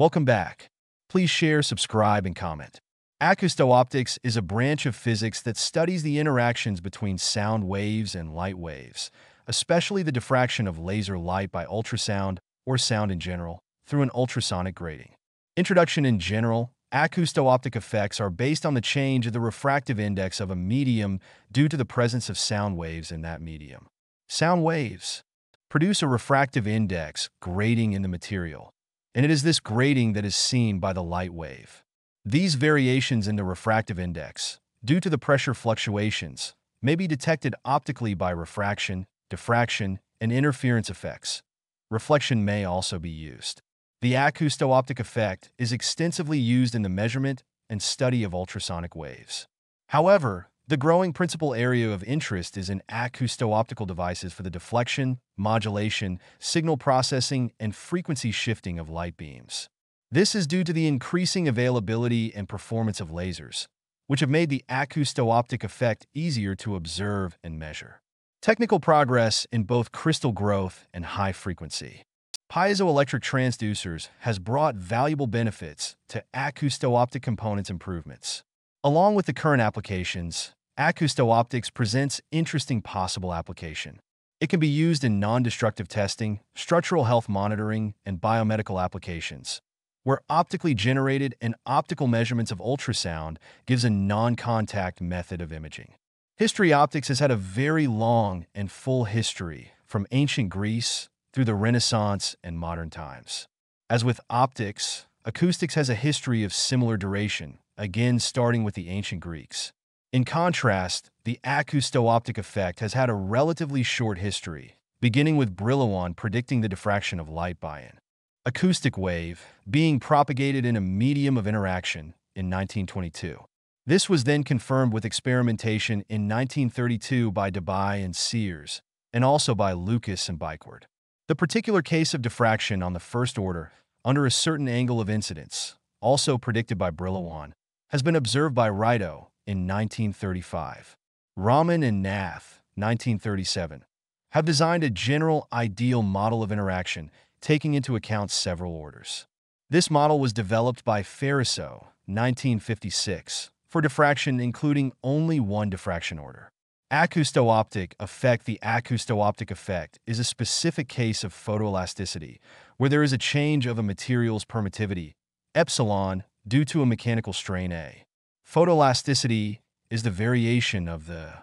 Welcome back. Please share, subscribe, and comment. Acousto-optics is a branch of physics that studies the interactions between sound waves and light waves, especially the diffraction of laser light by ultrasound, or sound in general, through an ultrasonic grating. Introduction in general, acousto-optic effects are based on the change of the refractive index of a medium due to the presence of sound waves in that medium. Sound waves produce a refractive index grating in the material, and it is this grating that is seen by the light wave. These variations in the refractive index, due to the pressure fluctuations, may be detected optically by refraction, diffraction, and interference effects. Reflection may also be used. The acousto-optic effect is extensively used in the measurement and study of ultrasonic waves. However, the growing principal area of interest is in acousto-optical devices for the deflection, modulation, signal processing, and frequency shifting of light beams. This is due to the increasing availability and performance of lasers, which have made the acousto-optic effect easier to observe and measure. Technical progress in both crystal growth and high frequency. Piezoelectric transducers has brought valuable benefits to acousto-optic components improvements. Along with the current applications, acousto-optics presents interesting possible application. It can be used in non-destructive testing, structural health monitoring, and biomedical applications where optically generated and optical measurements of ultrasound gives a non-contact method of imaging. History optics has had a very long and full history from ancient Greece through the Renaissance and modern times. As with optics, acoustics has a history of similar duration, again starting with the ancient Greeks. In contrast, the acousto-optic effect has had a relatively short history, beginning with Brillouin predicting the diffraction of light by an acoustic wave being propagated in a medium of interaction in 1922. This was then confirmed with experimentation in 1932 by Debye and Sears, and also by Lucas and Biquard. The particular case of diffraction on the first order, under a certain angle of incidence, also predicted by Brillouin, has been observed by Rytow in 1935. Raman and Nath, 1937, have designed a general ideal model of interaction taking into account several orders. This model was developed by Phariseau, 1956, for diffraction including only one diffraction order. Acousto-optic effect The acousto-optic effect is a specific case of photoelasticity, where there is a change of a material's permittivity, epsilon, due to a mechanical strain A. Photoelasticity is the variation of the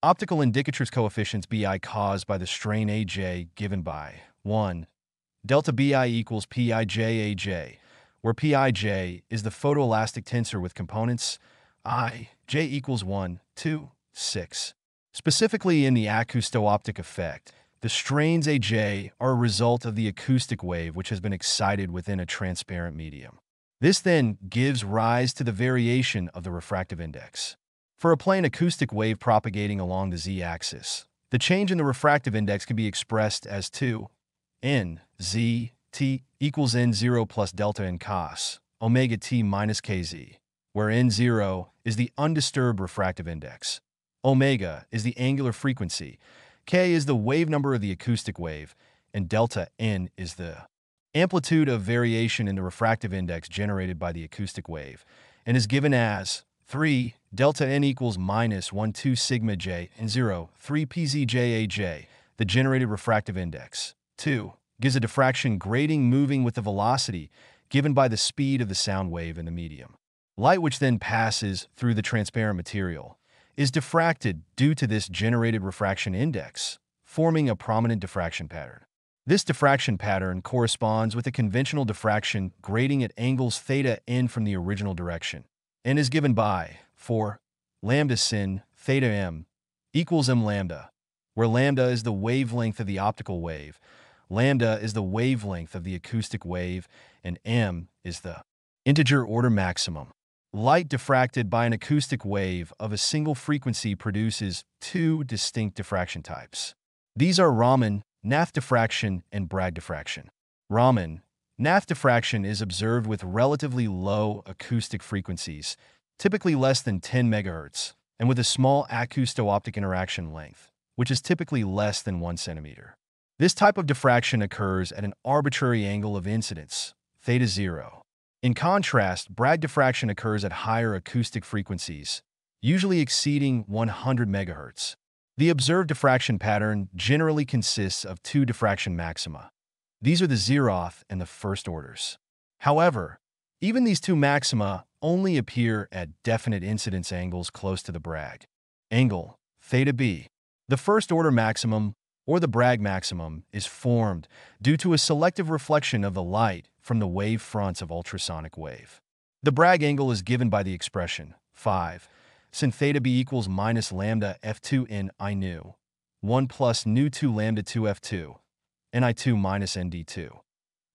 optical indicatrix coefficients BI caused by the strain AJ given by 1 delta BI equals PIJAJ, where PIJ is the photoelastic tensor with components I, J equals 1, 2, 6. Specifically in the acousto-optic effect, the strains AJ are a result of the acoustic wave which has been excited within a transparent medium. This then gives rise to the variation of the refractive index. For a plane acoustic wave propagating along the z-axis, the change in the refractive index can be expressed as 2 n z t equals n0 plus delta n cos omega t minus kz, where n0 is the undisturbed refractive index, omega is the angular frequency, k is the wave number of the acoustic wave, and delta n is the amplitude of variation in the refractive index generated by the acoustic wave, and is given as 3 delta n equals minus 1 2 sigma j and 0 3 pzjaj, the generated refractive index. 2 gives a diffraction grating moving with the velocity given by the speed of the sound wave in the medium. Light which then passes through the transparent material is diffracted due to this generated refraction index, forming a prominent diffraction pattern. This diffraction pattern corresponds with a conventional diffraction grating at angles theta n from the original direction, and is given by 4 lambda sin theta m equals m lambda, where lambda is the wavelength of the optical wave, lambda is the wavelength of the acoustic wave, and m is the integer order maximum. Light diffracted by an acoustic wave of a single frequency produces two distinct diffraction types. These are Raman, Nath diffraction, and Bragg diffraction. Raman, Nath diffraction is observed with relatively low acoustic frequencies, typically less than 10 MHz, and with a small acousto-optic interaction length, which is typically less than 1 centimeter. This type of diffraction occurs at an arbitrary angle of incidence, theta zero, In contrast, Bragg diffraction occurs at higher acoustic frequencies, usually exceeding 100 MHz. The observed diffraction pattern generally consists of two diffraction maxima. These are the zeroth and the first orders. However, even these two maxima only appear at definite incidence angles close to the Bragg. Angle, theta b. The first order maximum, or the Bragg maximum, is formed due to a selective reflection of the light from the wave fronts of ultrasonic wave. The Bragg angle is given by the expression 5 sin theta b equals minus lambda f2 in I nu, 1 plus nu 2 lambda 2 f2, ni2 minus nd2,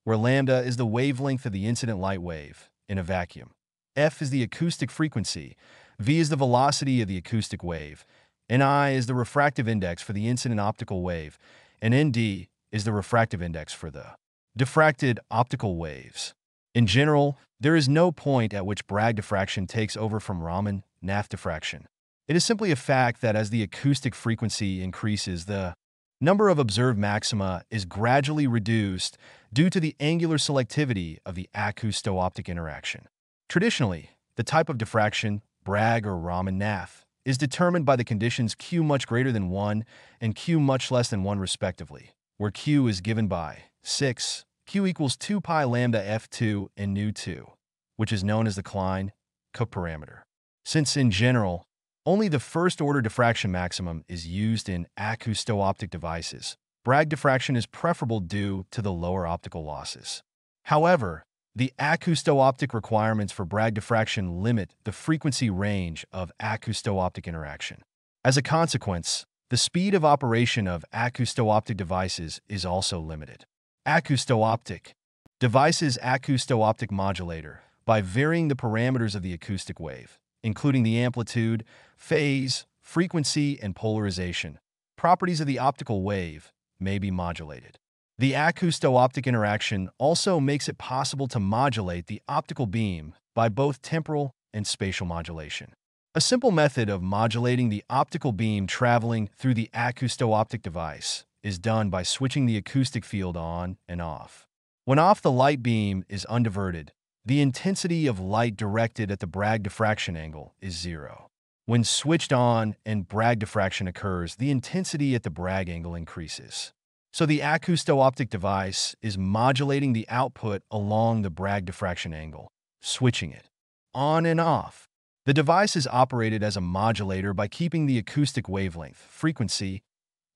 where lambda is the wavelength of the incident light wave in a vacuum, f is the acoustic frequency, v is the velocity of the acoustic wave, ni is the refractive index for the incident optical wave, and nd is the refractive index for the diffracted optical waves. In general, there is no point at which Bragg diffraction takes over from Raman Nath diffraction. It is simply a fact that as the acoustic frequency increases, the number of observed maxima is gradually reduced due to the angular selectivity of the acousto-optic interaction. Traditionally, the type of diffraction, Bragg or Raman Nath, is determined by the conditions q much greater than 1 and q much less than 1 respectively, where q is given by 6, q equals 2 pi lambda f2 and nu 2, which is known as the Klein-Cook parameter. Since in general, only the first-order diffraction maximum is used in acousto-optic devices, Bragg diffraction is preferable due to the lower optical losses. However, the acousto-optic requirements for Bragg diffraction limit the frequency range of acousto-optic interaction. As a consequence, the speed of operation of acousto-optic devices is also limited. Acousto-optic devices acousto-optic modulator by varying the parameters of the acoustic wave including the amplitude, phase, frequency, and polarization. Properties of the optical wave may be modulated. The acousto-optic interaction also makes it possible to modulate the optical beam by both temporal and spatial modulation. A simple method of modulating the optical beam traveling through the acousto-optic device is done by switching the acoustic field on and off. When off, the light beam is undiverted, the intensity of light directed at the Bragg diffraction angle is zero. When switched on and Bragg diffraction occurs, the intensity at the Bragg angle increases. So the acousto-optic device is modulating the output along the Bragg diffraction angle, switching it on and off. The device is operated as a modulator by keeping the acoustic wavelength, frequency,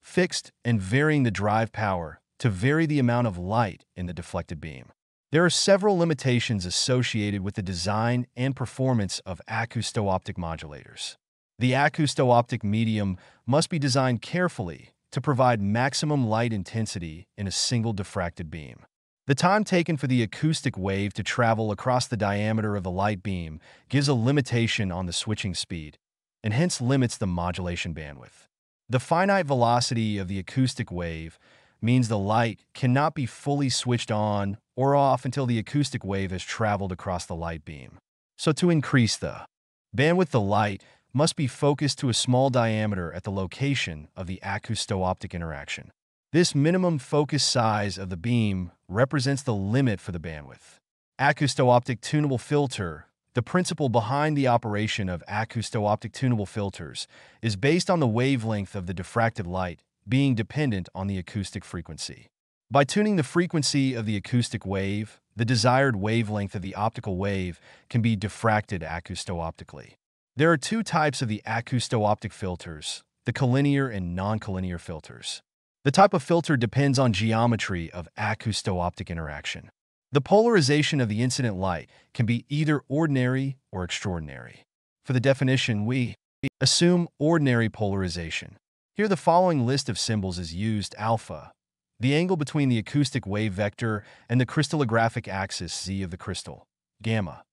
fixed and varying the drive power to vary the amount of light in the deflected beam. There are several limitations associated with the design and performance of acousto-optic modulators. The acousto-optic medium must be designed carefully to provide maximum light intensity in a single diffracted beam. The time taken for the acoustic wave to travel across the diameter of the light beam gives a limitation on the switching speed, and hence limits the modulation bandwidth. The finite velocity of the acoustic wave means the light cannot be fully switched on or off until the acoustic wave has traveled across the light beam. So to increase the bandwidth, the light must be focused to a small diameter at the location of the acousto-optic interaction. This minimum focus size of the beam represents the limit for the bandwidth. Acousto-optic tunable filter the principle behind the operation of acousto-optic tunable filters is based on the wavelength of the diffracted light being dependent on the acoustic frequency. By tuning the frequency of the acoustic wave, the desired wavelength of the optical wave can be diffracted acousto-optically. There are two types of the acousto-optic filters, the collinear and non-collinear filters. The type of filter depends on geometry of acousto-optic interaction. The polarization of the incident light can be either ordinary or extraordinary. For the definition, we assume ordinary polarization. Here the following list of symbols is used alpha, the angle between the acoustic wave vector and the crystallographic axis z of the crystal, gamma,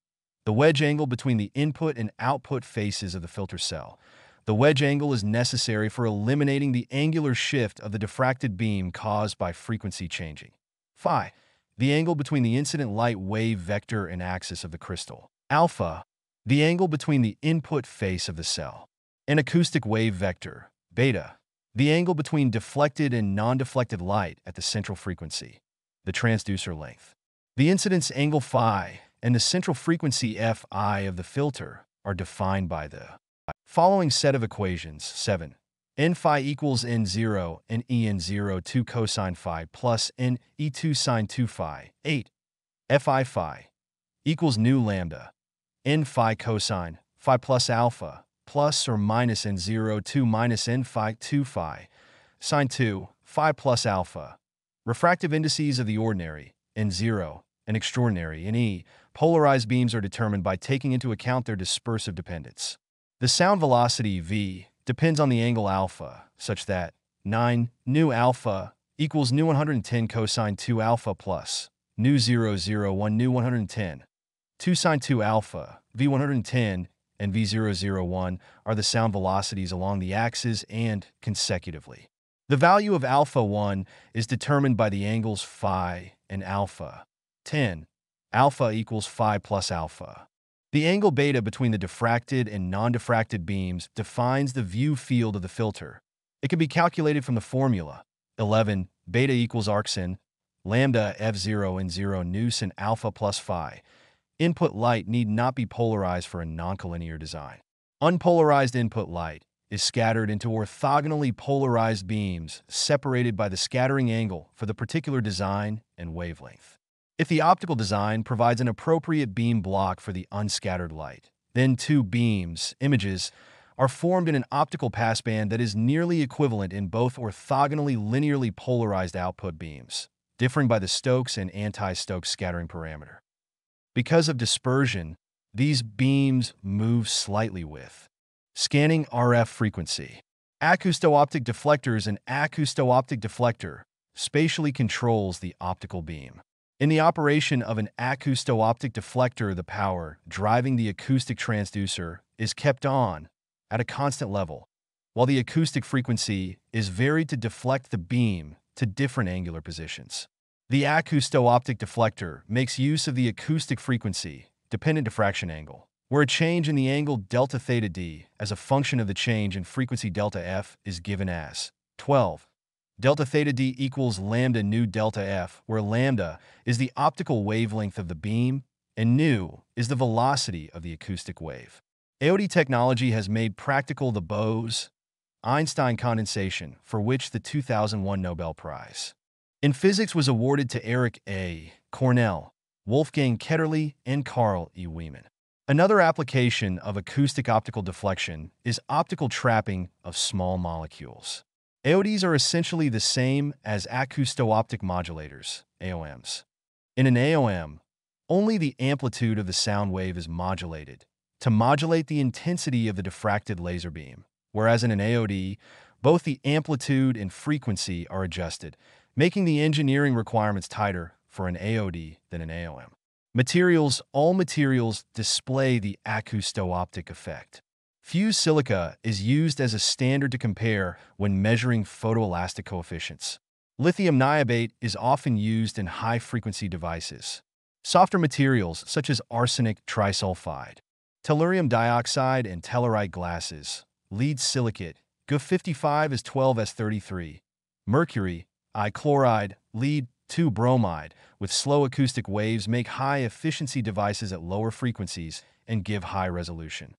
the wedge angle between the input and output faces of the filter cell. The wedge angle is necessary for eliminating the angular shift of the diffracted beam caused by frequency changing. Phi, the angle between the incident light wave vector and axis of the crystal. Alpha, the angle between the input face of the cell. An acoustic wave vector, beta, the angle between deflected and non-deflected light at the central frequency, the transducer length. The incidence angle phi and the central frequency Fi of the filter are defined by the following set of equations. 7. N phi equals n0 and en0 2 cosine phi plus n e2 sine 2 phi. 8. fi phi equals nu lambda n phi cosine phi plus alpha plus or minus n0 2 minus n phi 2 phi sine 2 phi plus alpha. Refractive indices of the ordinary, n0, and extraordinary, n-e, polarized beams are determined by taking into account their dispersive dependence. The sound velocity, v, depends on the angle alpha, such that 9 nu alpha equals nu 110 cosine 2 alpha plus nu 001 nu 110. 2 sine 2 alpha, v110, and v001 are the sound velocities along the axis and consecutively. The value of alpha 1 is determined by the angles phi and alpha. 10. Alpha equals phi plus alpha. The angle beta between the diffracted and non-diffracted beams defines the view field of the filter. It can be calculated from the formula 11 beta equals arcsin, lambda f0 and 0 nous and alpha plus phi. Input light need not be polarized for a noncollinear design. Unpolarized input light is scattered into orthogonally polarized beams separated by the scattering angle for the particular design and wavelength. If the optical design provides an appropriate beam block for the unscattered light, then two beams, images, are formed in an optical passband that is nearly equivalent in both orthogonally linearly polarized output beams, differing by the Stokes and anti-Stokes scattering parameter. Because of dispersion, these beams move slightly with Scanning RF frequency. Acousto-optic deflectors An acousto-optic deflector spatially controls the optical beam. In the operation of an acousto-optic deflector, the power driving the acoustic transducer is kept on at a constant level, while the acoustic frequency is varied to deflect the beam to different angular positions. The acousto-optic deflector makes use of the acoustic frequency dependent diffraction angle where a change in the angle delta theta d as a function of the change in frequency delta f is given as 12. Delta theta d equals lambda nu delta f, where lambda is the optical wavelength of the beam and nu is the velocity of the acoustic wave. AOD technology has made practical the Bose Einstein condensation, for which the 2001 Nobel Prize in physics was awarded to Eric A. Cornell, Wolfgang Ketterle, and Carl E. Wieman. Another application of acoustic optical deflection is optical trapping of small molecules. AODs are essentially the same as acousto-optic modulators, AOMs. In an AOM, only the amplitude of the sound wave is modulated to modulate the intensity of the diffracted laser beam, whereas in an AOD, both the amplitude and frequency are adjusted, making the engineering requirements tighter for an AOD than an AOM. Materials All materials display the acousto-optic effect. Fused silica is used as a standard to compare when measuring photoelastic coefficients. Lithium niobate is often used in high-frequency devices. Softer materials such as arsenic trisulfide, tellurium dioxide, and tellurite glasses, lead silicate, GU55 is 12S33, mercury, I chloride, lead 2 bromide with slow acoustic waves make high efficiency devices at lower frequencies and give high resolution.